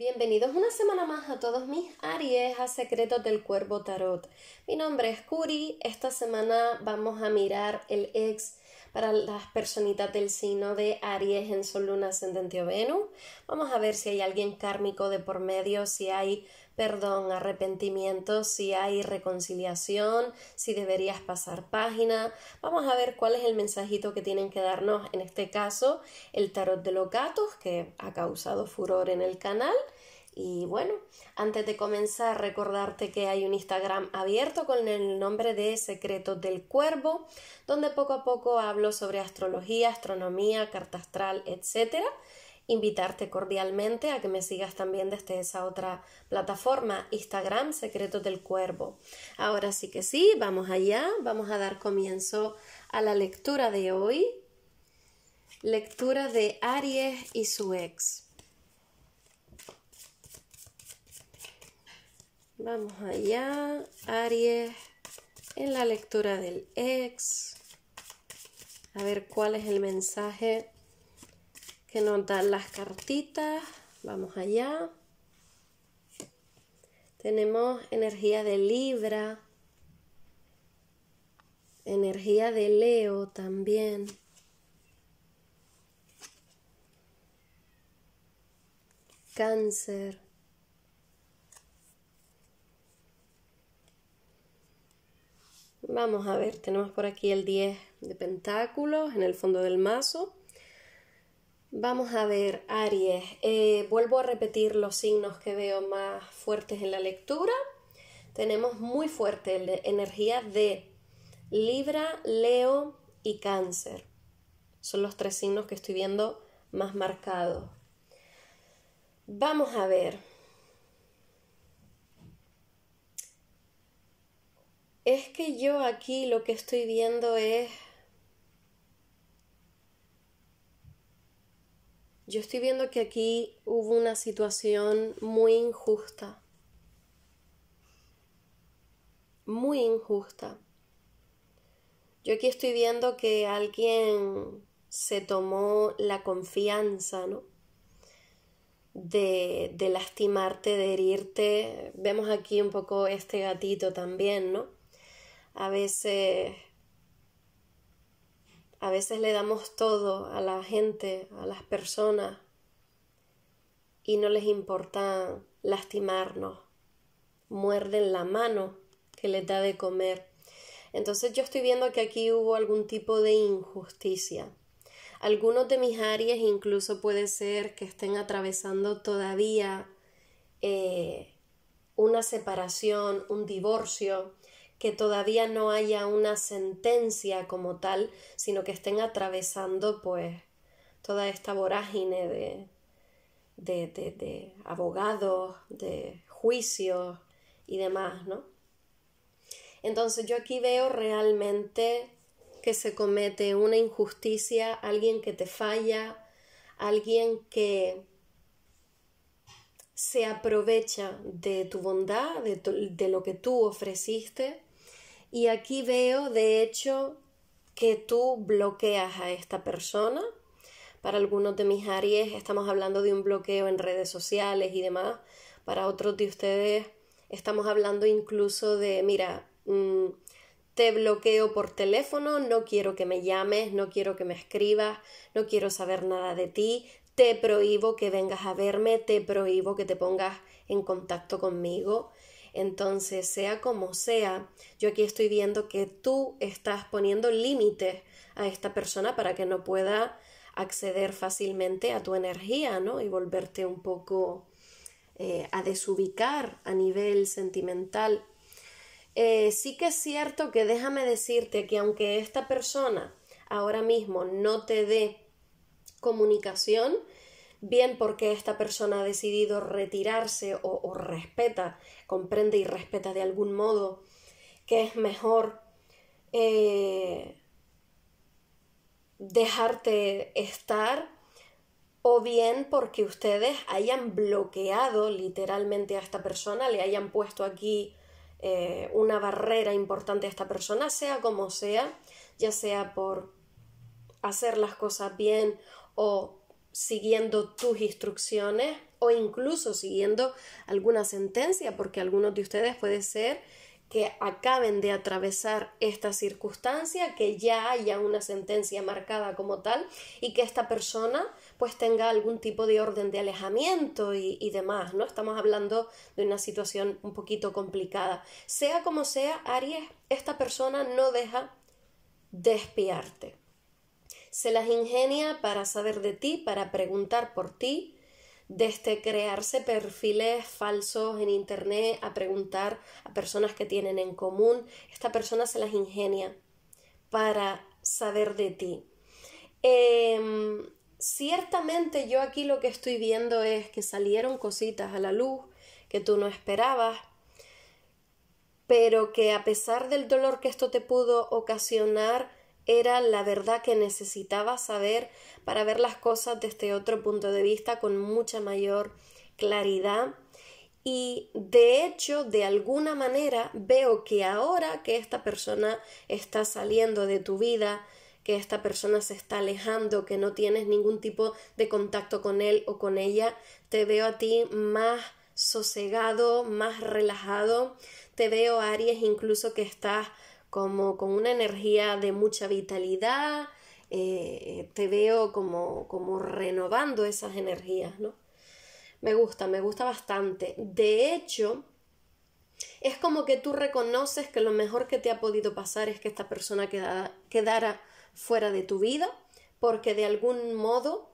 Bienvenidos una semana más a todos mis Aries a Secretos del Cuervo Tarot. Mi nombre es Curi. Esta semana vamos a mirar el ex para las personitas del signo de Aries en Sol, Luna, Ascendente o Venus. Vamos a ver si hay alguien kármico de por medio, si hay perdón, arrepentimiento, si hay reconciliación, si deberías pasar página. Vamos a ver cuál es el mensajito que tienen que darnos, en este caso, el tarot de los gatos, que ha causado furor en el canal. Y bueno, antes de comenzar, recordarte que hay un Instagram abierto con el nombre de Secretos del Cuervo, donde poco a poco hablo sobre astrología, astronomía, carta astral, etcétera invitarte cordialmente a que me sigas también desde esa otra plataforma, Instagram Secretos del Cuervo. Ahora sí que sí, vamos allá, vamos a dar comienzo a la lectura de hoy. Lectura de Aries y su ex. Vamos allá, Aries, en la lectura del ex. A ver cuál es el mensaje que nos dan las cartitas. Vamos allá. Tenemos energía de Libra, energía de Leo también. Cáncer. Vamos a ver, tenemos por aquí el 10 de pentáculos en el fondo del mazo. Vamos a ver, Aries. Eh, vuelvo a repetir los signos que veo más fuertes en la lectura. Tenemos muy fuerte energía de Libra, Leo y Cáncer. Son los tres signos que estoy viendo más marcados. Vamos a ver. Es que yo aquí lo que estoy viendo es Yo estoy viendo que aquí hubo una situación muy injusta. Muy injusta. Yo aquí estoy viendo que alguien se tomó la confianza, ¿no? De, de lastimarte, de herirte. Vemos aquí un poco este gatito también, ¿no? A veces a veces le damos todo a la gente, a las personas, y no les importa lastimarnos. Muerden la mano que les da de comer. Entonces yo estoy viendo que aquí hubo algún tipo de injusticia. Algunos de mis áreas incluso puede ser que estén atravesando todavía eh, una separación, un divorcio, que todavía no haya una sentencia como tal, sino que estén atravesando pues toda esta vorágine de, de, de, de abogados, de juicios y demás, ¿no? Entonces yo aquí veo realmente que se comete una injusticia, alguien que te falla, alguien que se aprovecha de tu bondad, de, de lo que tú ofreciste y aquí veo, de hecho, que tú bloqueas a esta persona. Para algunos de mis Aries estamos hablando de un bloqueo en redes sociales y demás. Para otros de ustedes estamos hablando incluso de, mira, mm, te bloqueo por teléfono, no quiero que me llames, no quiero que me escribas, no quiero saber nada de ti, te prohíbo que vengas a verme, te prohíbo que te pongas en contacto conmigo. Entonces, sea como sea, yo aquí estoy viendo que tú estás poniendo límites a esta persona para que no pueda acceder fácilmente a tu energía, ¿no? Y volverte un poco eh, a desubicar a nivel sentimental. Eh, sí que es cierto que déjame decirte que aunque esta persona ahora mismo no te dé comunicación, bien porque esta persona ha decidido retirarse o, respeta, comprende y respeta de algún modo que es mejor eh, dejarte estar o bien porque ustedes hayan bloqueado literalmente a esta persona, le hayan puesto aquí eh, una barrera importante a esta persona, sea como sea, ya sea por hacer las cosas bien o siguiendo tus instrucciones o incluso siguiendo alguna sentencia, porque algunos de ustedes puede ser que acaben de atravesar esta circunstancia, que ya haya una sentencia marcada como tal y que esta persona pues tenga algún tipo de orden de alejamiento y, y, demás, ¿no? Estamos hablando de una situación un poquito complicada. Sea como sea, Aries, esta persona no deja de espiarte. Se las ingenia para saber de ti, para preguntar por ti, desde crearse perfiles falsos en internet a preguntar a personas que tienen en común. Esta persona se las ingenia para saber de ti. Em, ciertamente yo aquí lo que estoy viendo es que salieron cositas a la luz que tú no esperabas, pero que a pesar del dolor que esto te pudo ocasionar, era la verdad que necesitaba saber para ver las cosas desde otro punto de vista con mucha mayor claridad. Y de hecho, de alguna manera, veo que ahora que esta persona está saliendo de tu vida, que esta persona se está alejando, que no tienes ningún tipo de contacto con él o con ella, te veo a ti más sosegado, más relajado, te veo Aries incluso que estás como con una energía de mucha vitalidad, eh, te veo como, como renovando esas energías, ¿no? Me gusta, me gusta bastante. De hecho, es como que tú reconoces que lo mejor que te ha podido pasar es que esta persona quedara fuera de tu vida, porque de algún modo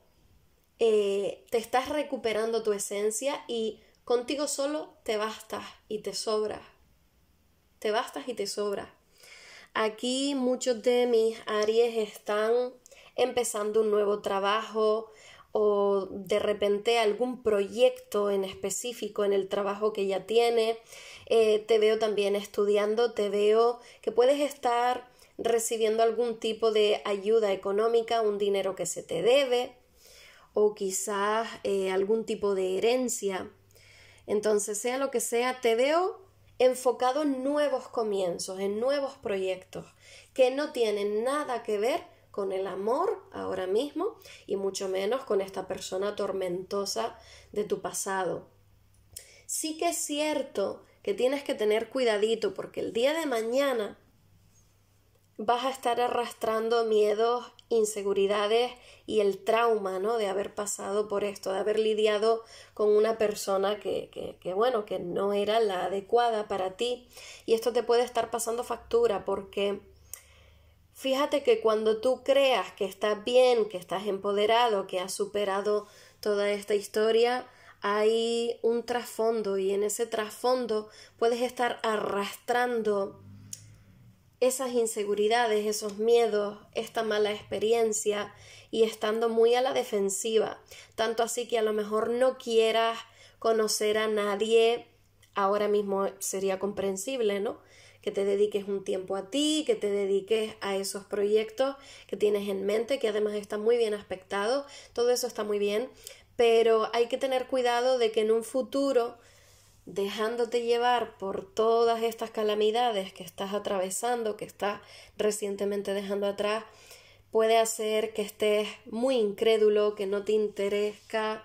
eh, te estás recuperando tu esencia y contigo solo te bastas y te sobras. Te bastas y te sobras. Aquí muchos de mis Aries están empezando un nuevo trabajo o de repente algún proyecto en específico en el trabajo que ya tiene. Eh, te veo también estudiando, te veo que puedes estar recibiendo algún tipo de ayuda económica, un dinero que se te debe o quizás eh, algún tipo de herencia. Entonces, sea lo que sea, te veo enfocado en nuevos comienzos, en nuevos proyectos que no tienen nada que ver con el amor ahora mismo y mucho menos con esta persona tormentosa de tu pasado. Sí que es cierto que tienes que tener cuidadito porque el día de mañana vas a estar arrastrando miedos, inseguridades y el trauma, ¿no? De haber pasado por esto, de haber lidiado con una persona que, que, que, bueno, que no era la adecuada para ti. Y esto te puede estar pasando factura porque fíjate que cuando tú creas que estás bien, que estás empoderado, que has superado toda esta historia, hay un trasfondo y en ese trasfondo puedes estar arrastrando esas inseguridades, esos miedos, esta mala experiencia y estando muy a la defensiva, tanto así que a lo mejor no quieras conocer a nadie, ahora mismo sería comprensible, ¿no? Que te dediques un tiempo a ti, que te dediques a esos proyectos que tienes en mente, que además están muy bien aspectados, todo eso está muy bien, pero hay que tener cuidado de que en un futuro dejándote llevar por todas estas calamidades que estás atravesando, que estás recientemente dejando atrás, puede hacer que estés muy incrédulo, que no te interesa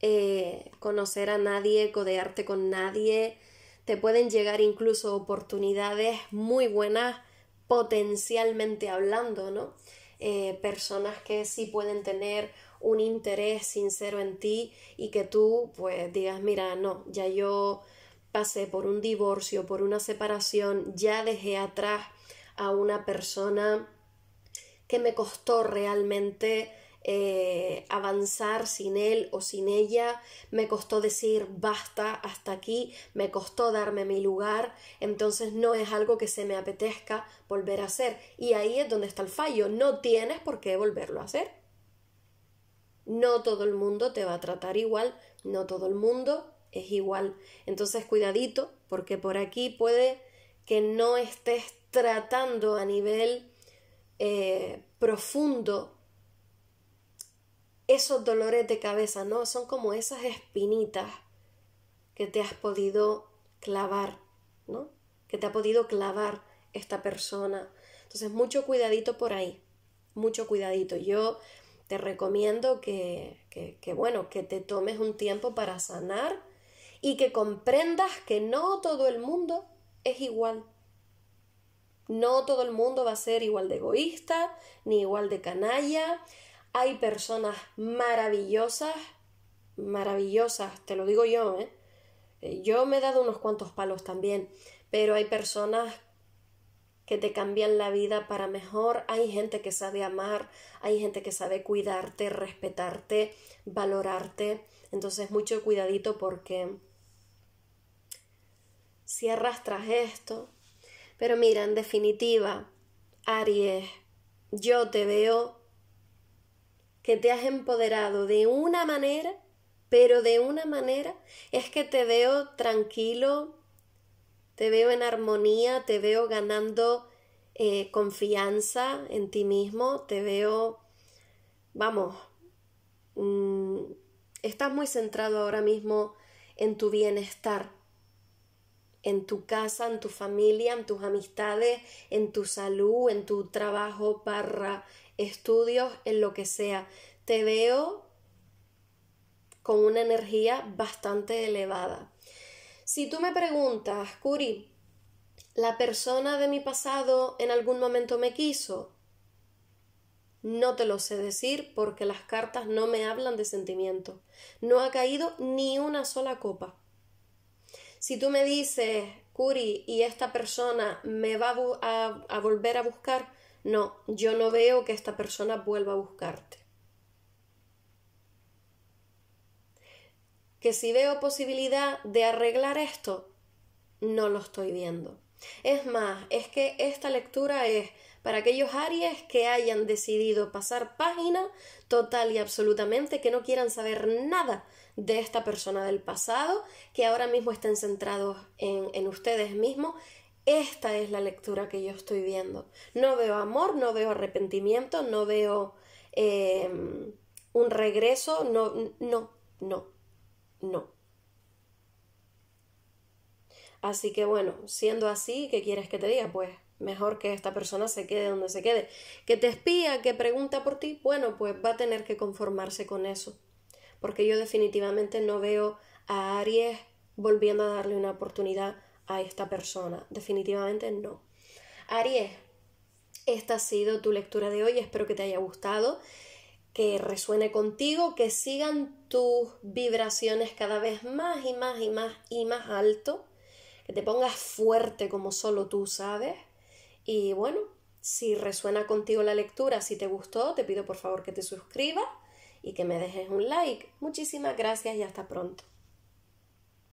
eh, conocer a nadie, codearte con nadie. Te pueden llegar incluso oportunidades muy buenas potencialmente hablando, ¿no? Eh, personas que sí pueden tener un interés sincero en ti y que tú pues digas, mira, no, ya yo pasé por un divorcio, por una separación, ya dejé atrás a una persona que me costó realmente eh, avanzar sin él o sin ella, me costó decir basta hasta aquí, me costó darme mi lugar, entonces no es algo que se me apetezca volver a hacer. Y ahí es donde está el fallo, no tienes por qué volverlo a hacer. No todo el mundo te va a tratar igual, no todo el mundo es igual. Entonces cuidadito, porque por aquí puede que no estés tratando a nivel eh, profundo esos dolores de cabeza, ¿no? Son como esas espinitas que te has podido clavar, ¿no? Que te ha podido clavar esta persona. Entonces, mucho cuidadito por ahí, mucho cuidadito. Yo te recomiendo que, que, bueno, que te tomes un tiempo para sanar y que comprendas que no todo el mundo es igual. No todo el mundo va a ser igual de egoísta, ni igual de canalla. Hay personas maravillosas, maravillosas, te lo digo yo, ¿eh? Yo me he dado unos cuantos palos también, pero hay personas que te cambian la vida para mejor, hay gente que sabe amar, hay gente que sabe cuidarte, respetarte, valorarte. Entonces mucho cuidadito porque si arrastras esto. Pero mira, en definitiva, Aries, yo te veo que te has empoderado de una manera, pero de una manera es que te veo tranquilo, te veo en armonía, te veo ganando eh, confianza en ti mismo, te veo, vamos, mm, estás muy centrado ahora mismo en tu bienestar, en tu casa, en tu familia, en tus amistades, en tu salud, en tu trabajo barra estudios, en lo que sea. Te veo con una energía bastante elevada. Si tú me preguntas, Curi, ¿la persona de mi pasado en algún momento me quiso? No te lo sé decir porque las cartas no me hablan de sentimiento. No ha caído ni una sola copa. Si tú me dices, Curi, y esta persona me va a, a volver a buscar, no, yo no veo que esta persona vuelva a buscarte. Que si veo posibilidad de arreglar esto, no lo estoy viendo. Es más, es que esta lectura es para aquellos Aries que hayan decidido pasar página total y absolutamente, que no quieran saber nada de esta persona del pasado, que ahora mismo estén centrados en, en ustedes mismos. Esta es la lectura que yo estoy viendo. No veo amor, no veo arrepentimiento, no veo eh, un regreso, no, no, no, no. Así que bueno, siendo así, ¿qué quieres que te diga? Pues mejor que esta persona se quede donde se quede. Que te espía, que pregunta por ti, bueno, pues va a tener que conformarse con eso. Porque yo definitivamente no veo a Aries volviendo a darle una oportunidad a esta persona. Definitivamente no. Aries, esta ha sido tu lectura de hoy. Espero que te haya gustado, que resuene contigo, que sigan tus vibraciones cada vez más y más y más y más alto, que te pongas fuerte como solo tú sabes y bueno, si resuena contigo la lectura, si te gustó, te pido por favor que te suscribas y que me dejes un like. Muchísimas gracias y hasta pronto.